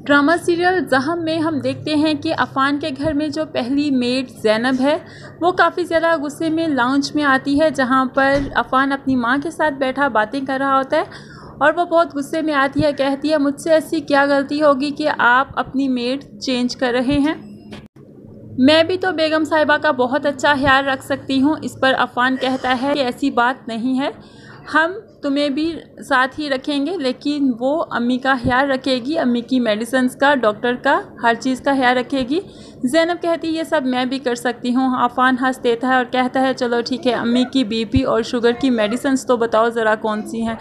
Drama serial जहम में हम देखते हैं कि अफ़ान के घर में जो पहली मेड जैनब है, वो काफ़ी ज़्यादा गुस्से में लाउंज में आती है, जहाँ पर अफ़ान अपनी माँ के साथ बैठा बातें कर रहा होता है और वो बहुत गुस्से में आती है, कहती है, मुझसे ऐसी क्या गलती होगी कि आप अपनी मेड चेंज कर रहे हैं? मैं भी तो बेगम साहिबा का बहुत अच्छा ख्याल रख सकती हूँ, इस पर अफ़ान कहता है कि ऐसी बात नहीं है। हम तुम्हें भी साथ ही रखेंगे, लेकिन वो अम्मी का ख्याल रखेगी, अम्मी की मेडिसिन का डॉक्टर का, हर चीज़ का ख्याल रखेगी। जैनब कहती, ये सब मैं भी कर सकती हूँ। आफ़ान हंस देता है और कहता है, चलो ठीक है, अम्मी की बीपी और शुगर की मेडिसिन तो बताओ ज़रा कौन सी हैं।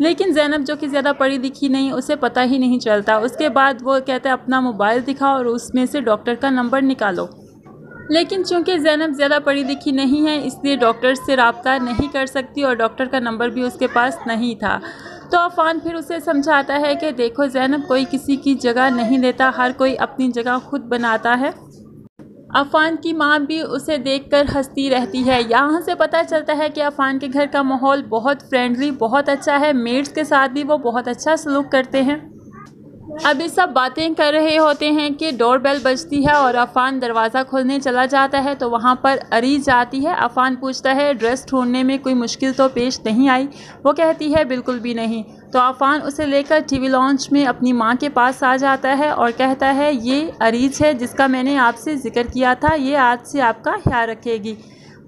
लेकिन जैनब जो कि ज़्यादा पढ़ी लिखी नहीं, उसे पता ही नहीं चलता। उसके बाद वो कहता है, अपना मोबाइल दिखाओ और उसमें से डॉक्टर का नंबर निकालो। लेकिन चूँकि जैनब ज़्यादा पढ़ी लिखी नहीं है, इसलिए डॉक्टर से रबता नहीं कर सकती और डॉक्टर का नंबर भी उसके पास नहीं था। तो अफ़ान फिर उसे समझाता है कि देखो, जैनब कोई किसी की जगह नहीं लेता हर कोई अपनी जगह खुद बनाता है। अफ़ान की माँ भी उसे देखकर हंसती रहती है। यहाँ से पता चलता है कि अफ़ान के घर का माहौल बहुत फ्रेंडली बहुत अच्छा है। मेड्स के साथ भी वो बहुत अच्छा सलूक करते हैं। अभी सब बातें कर रहे होते हैं कि डोर बेल बजती है और अफ़ान दरवाज़ा खोलने चला जाता है तो वहाँ पर अरीज आती है। अफ़ान पूछता है, ड्रेस ढूँढने में कोई मुश्किल तो पेश नहीं आई? वो कहती है, बिल्कुल भी नहीं। तो अफ़ान उसे लेकर टीवी लॉन्च में अपनी माँ के पास आ जाता है और कहता है, ये अरीज है जिसका मैंने आपसे ज़िक्र किया था, ये आज से आपका ख्याल रखेगी।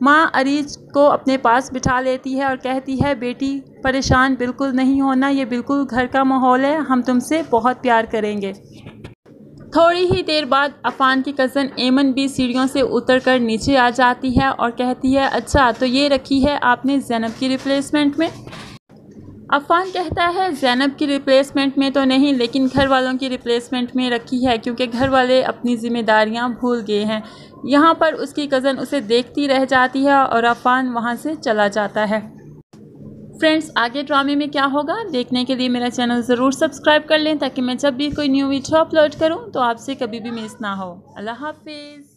माँ अरीज को अपने पास बिठा लेती है और कहती है, बेटी, परेशान बिल्कुल नहीं होना, ये बिल्कुल घर का माहौल है, हम तुमसे बहुत प्यार करेंगे थोड़ी ही देर बाद अफ़ान की कज़न एमन भी सीढ़ियों से उतर कर नीचे आ जाती है और कहती है अच्छा तो ये रखी है आपने जैनब की रिप्लेसमेंट में? अफ़ान कहता है, जैनब की रिप्लेसमेंट में तो नहीं, लेकिन घर वालों की रिप्लेसमेंट में रखी है, क्योंकि घर वाले अपनी ज़िम्मेदारियाँ भूल गए हैं। यहाँ पर उसकी कज़न उसे देखती रह जाती है और अफ़ान वहाँ से चला जाता है। फ्रेंड्स, आगे ड्रामे में क्या होगा? देखने के लिए मेरा चैनल ज़रूर सब्सक्राइब कर लें, ताकि मैं जब भी कोई न्यू वीडियो अपलोड करूँ तो आपसे कभी भी मिस ना हो। अल्लाह हाफिज़।